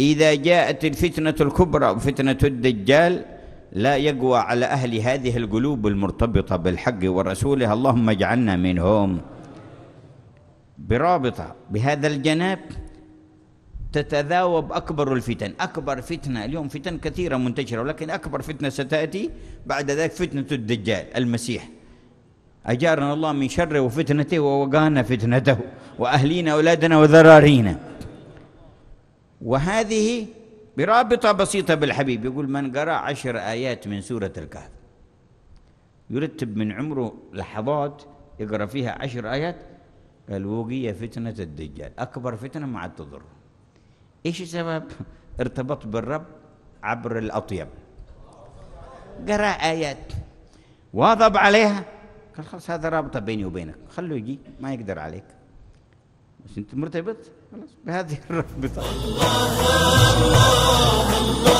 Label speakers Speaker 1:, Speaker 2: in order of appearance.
Speaker 1: إذا جاءت الفتنة الكبرى وفتنة الدجال لا يقوى على أهل هذه القلوب المرتبطة بالحق ورسوله اللهم اجعلنا منهم. برابطة بهذا الجناب تتذاوب أكبر الفتن. أكبر فتنة اليوم فتن كثيرة منتشرة ولكن أكبر فتنة ستأتي بعد ذلك فتنة الدجال المسيح. أجارنا الله من شره وفتنته ووقانا فتنته وأهلينا أولادنا وذرارينا. وهذه برابطة بسيطة بالحبيب. يقول من قرأ عشر آيات من سورة الكهف. يرتب من عمره لحظات يقرأ فيها عشر آيات. قال وقية فتنة الدجال. أكبر فتنة ما عاد إيش السبب؟ ارتبط بالرب عبر الأطيب. قرأ آيات. واظب عليها. قال خلاص هذا رابطة بيني وبينك. خلوه يجي ما يقدر عليك. بس أنت مرتبط؟ خلاص بهذه الرابطة. الله الله الله الله